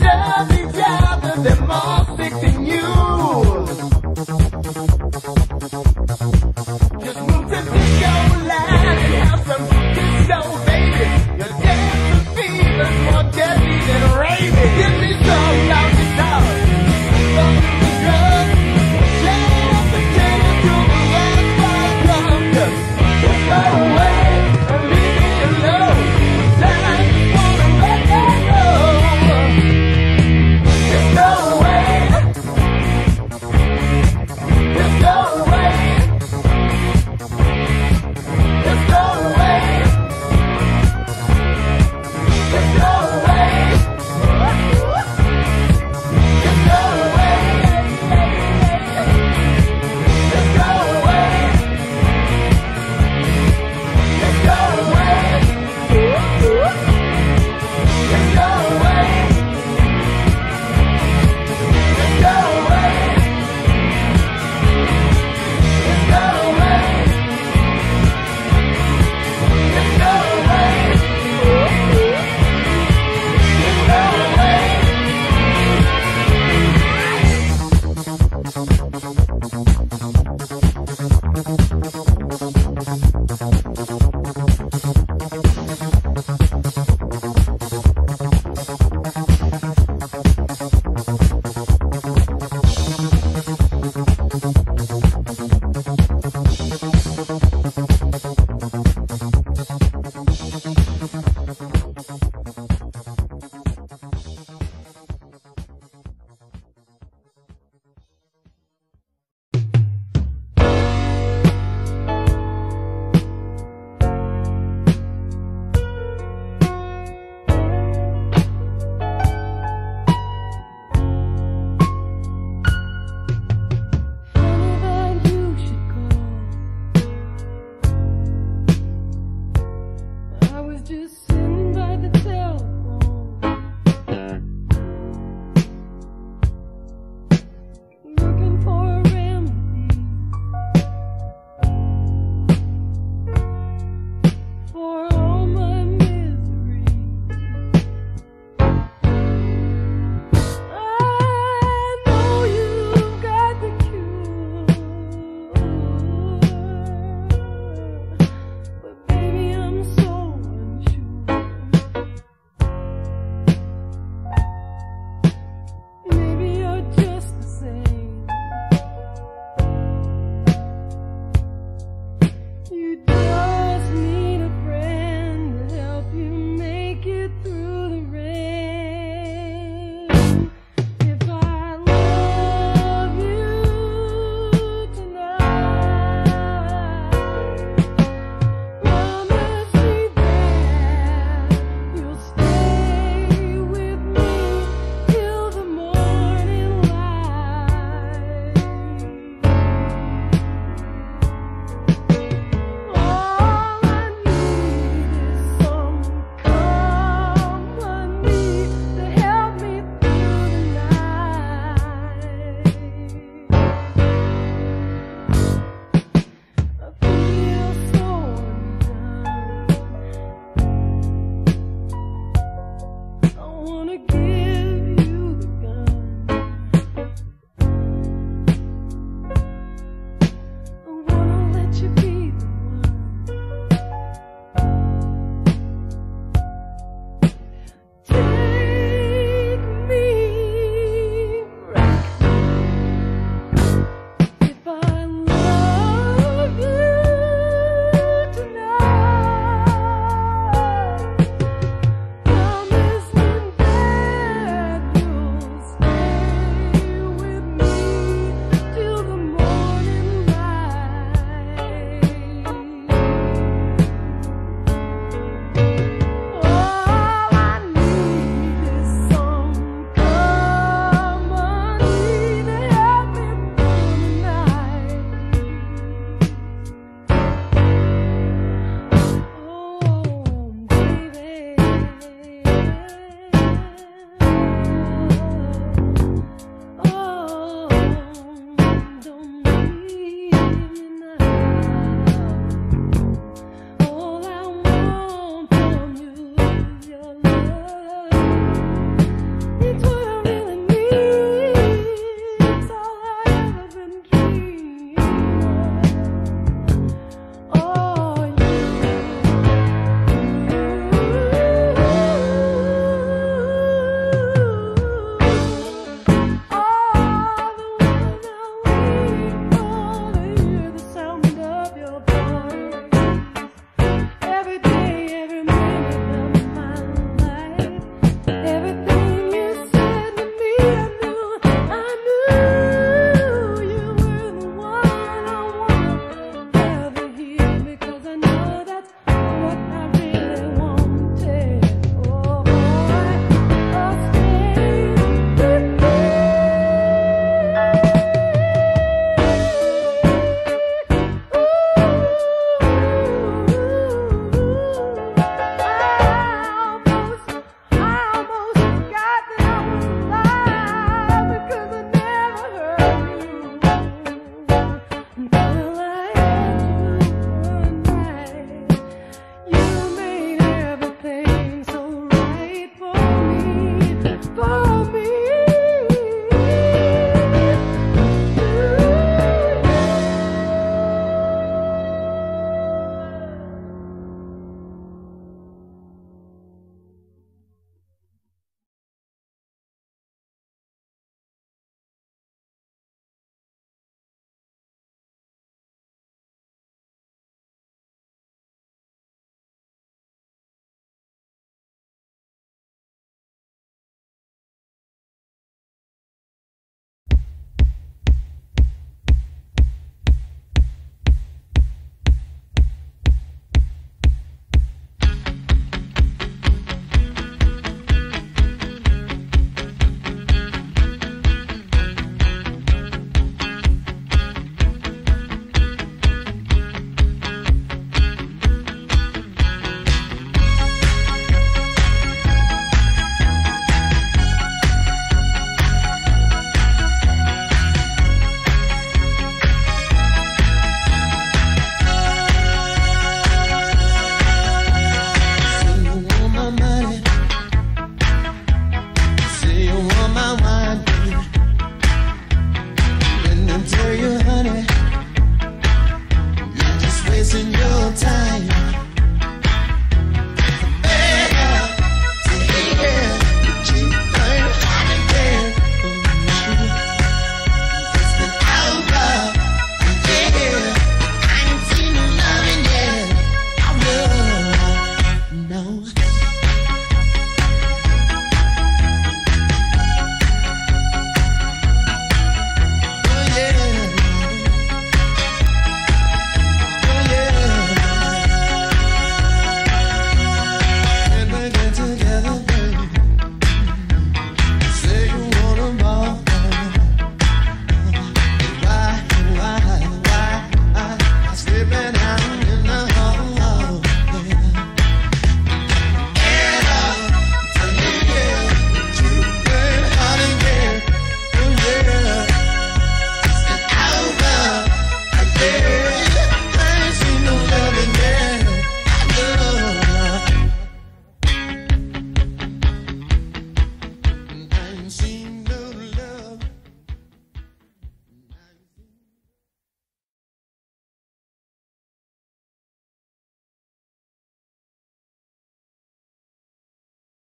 love.